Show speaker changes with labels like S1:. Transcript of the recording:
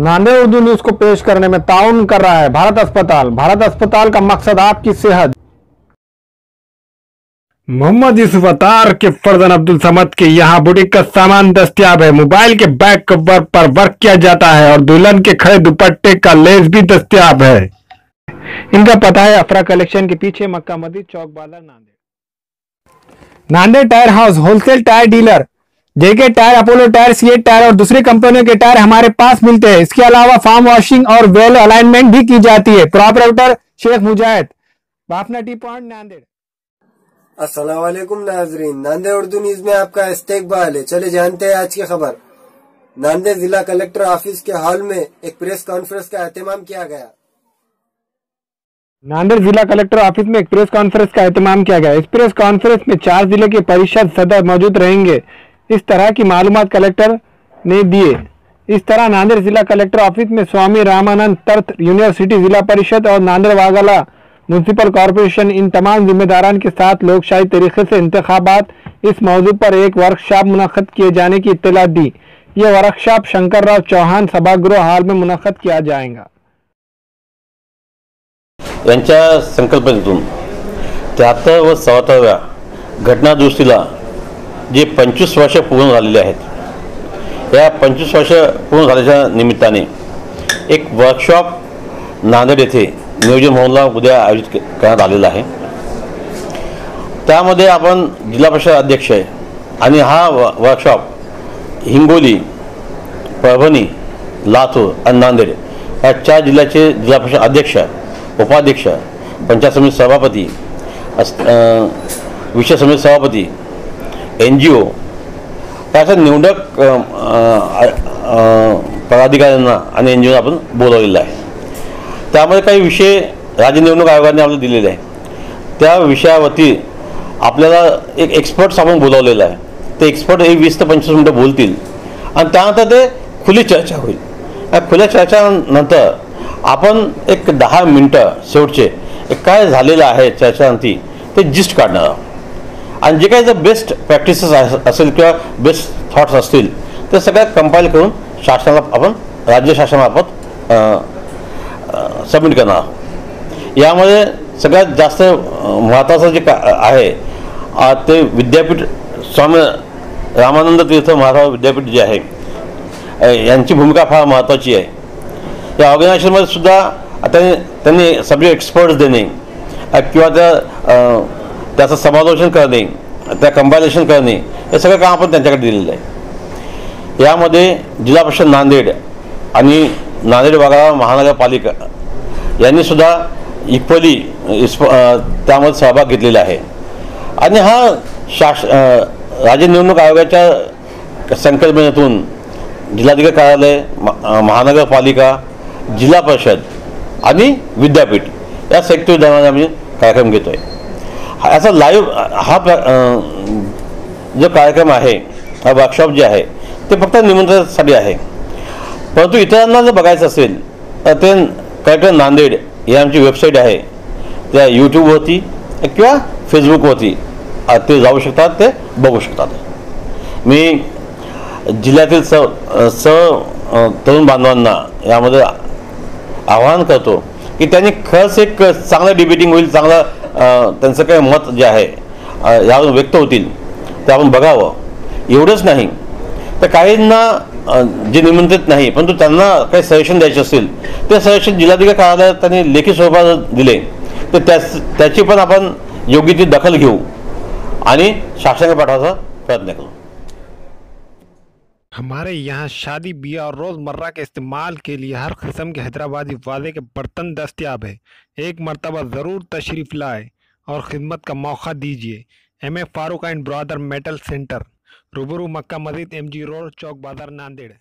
S1: Nanded Urdu news को पेश करने में ताउन कर रहा है भारत अस्पताल। भारत अस्पताल का मकसद आपकी सेहत। मोहम्मद यूसुफ अतार के फर्जन अब्दुल समद के यहाँ बुटीक का सामान दस्तियाब है। मोबाइल के बैक कवर पर वर्क किया जाता है और दुल्हन के खड़े दुपट्टे का लेस भी दस्तियाब है। इनका पता है अफरा कलेक्शन के पीछे मक्का मदी चौक बाज़ार Nanded. Nanded tyre house wholesale tyre dealer JK tyre Apollo tyre CEAT tyre और दूसरी कंपनियों के टायर हमारे पास मिलते हैं। इसके अलावा फार्म वॉशिंग और वेल अलाइनमेंट भी की जाती है। Proprietor Shaikh Mujahid. Bafna tea point Nanded.
S2: असलकुम नाजरीन। नांदेड़ उर्दू न्यूज़ में आपका इस्तेकबाल है। चले जानते हैं आज की खबर। नांदेड़ जिला कलेक्टर ऑफ़िस के हॉल में एक प्रेस कॉन्फ्रेंस का एहतमाम किया गया।
S3: नांदेड़ जिला कलेक्टर ऑफ़िस में एक प्रेस कॉन्फ्रेंस का एहतमाम किया गया। इस प्रेस कॉन्फ्रेंस में चार ज़िले के परिषद सदस्य मौजूद रहेंगे। इस तरह की मालूम कलेक्टर ने दिए। इस तरह नांदेड़ जिला कलेक्टर ऑफ़िस में स्वामी रामानंद तीर्थ यूनिवर्सिटी जिला परिषद और नांदेड़ वागला म्यूनसिपल कॉरपोरेशन इन तमाम जिम्मेदारान के साथ लोकशाही तरीके से इंतबात इस मौजू पर एक वर्कशॉप मुनद किए जाने की इतला दी। ये वर्कशॉप शंकर राव चौहान सभागृह हाल में मुनद किया जाएगा।
S4: यांच्या संकल्पनेतून त्र्याहत्तर व चौहत्तरव्या घटनादुरुस्तीला जे पंचवीस वर्ष पूर्ण झालेले आहेत. या पंचवीस वर्ष पूर्ण झाल्याच्या निमित्ताने एक वर्कशॉप नांदेड येथे नियोजन भवनला उद्या आयोजित करण्यात आलेला आहे. त्यामध्ये आपण जिल्हा परिषद अध्यक्ष आहे आणि हा व वर्कशॉप हिंगोली परभणी लातूर आणि नांदेड या चार जिल्ह्याचे जिल्हा परिषद अध्यक्ष उपाध्यक्ष पंचायत समिती सभापती अस विषय समिती सभापती एन जी ओ. याचा निवडक पदाधिकाऱ्यांना आणि एन जी ओ आपण बोलवलेलं आहे. त्यामध्ये काही विषय राज्य निवडणूक आयोगाने आपल्याला दिलेले आहे त्या विषयावरती आपल्याला एक एक्सपर्ट्स आपण बोलावलेलं आहे. ते एक्सपर्ट एक वीस ते पंचवीस मिनटं बोलतील. आणि त्यानंतर ते खुली चर्चा होईल. या खुल्या चर्चानंतर आपण एक दहा मिनटं शेवटचे एक काय झालेलं आहे चर्चांती ते जिस्ट काढणार आहोत. आणि जे काही जर बेस्ट प्रॅक्टिसेस असेल किंवा बेस्ट थॉट्स असतील ते सगळ्यात कंपाईल करून शासनाला आपण राज्य शासनामार्फत सबमिट करणार आहोत. यामध्ये सगळ्यात जास्त महत्त्वाचं जे का आहे ते विद्यापीठ स्वामी रामानंद तीर्थ महाराज विद्यापीठ जे आहे यांची भूमिका फार महत्त्वाची आहे. या ऑर्गनायझेशनमध्ये सुद्धा त्यांनी त्यांनी सगळे एक्सपर्ट्स देणे किंवा त्या त्याचं समालोचन करणे त्या कंपायलेशन करणे हे सगळं काम आपण त्यांच्याकडे दिलेलं आहे. यामध्ये जिल्हा परिषद नांदेड आणि नांदेड वाघाळा महानगरपालिका यांनीसुद्धा इक्वली इस्प त्यामध्ये सहभाग घेतलेला आहे. आणि हा शास राज्य निवडणूक आयोगाच्या संकल्पनेतून जिल्हाधिकारी कार्यालय महानगरपालिका जिल्हा परिषद आणि विद्यापीठ या संयुक्त विधानाने आम्ही कार्यक्रम घेतो आहे याचा लाईव्ह हा प्र जो कार्यक्रम आहे हा वर्कशॉप जे आहे ते फक्त निमंत्रणासाठी आहे. परंतु इतरांना जर बघायचं असेल तर ते कार्यक्रम नांदेड ही आमची वेबसाईट आहे. त्या यूट्यूबवरती किंवा फेसबुकवरती ते जाऊ शकतात ते बघू शकतात. मी जिल्ह्यातील स स तरुण बांधवांना यामध्ये आवाहन करतो की त्यांनी खरंच एक चांगलं डिबेटिंग होईल चांगलं त्यांचं काय मत जे आहे यावरून व्यक्त होतील. ते आपण बघावं. एवढंच नाही. तर काहींना जे निमंत्रित नाही परंतु त्यांना काही सजेशन द्यायचे असतील. ते सजेशन जिल्हाधिकारी कार्यालयात त्यांनी लेखी स्वरूपात दिले. तर त्याच त्याची पण आपण योग्य ती दखल घेऊ. आणि शासनाकडे पाठवायचा प्रयत्न करू.
S3: हमारे यहाँ शादी, ब्याह और रोज़मर्रा के इस्तेमाल के लिए हर किस्म के हैदराबादी वादे के बर्तन दस्तियाब है। एक मरतबा ज़रूर तशरीफ़ लाए और ख़िदमत का मौका दीजिए। M A Farooq and brother metal centre, रूबरू मक्का मस्जिद एम जी रोड, चौक बाज़ार नांदेड़।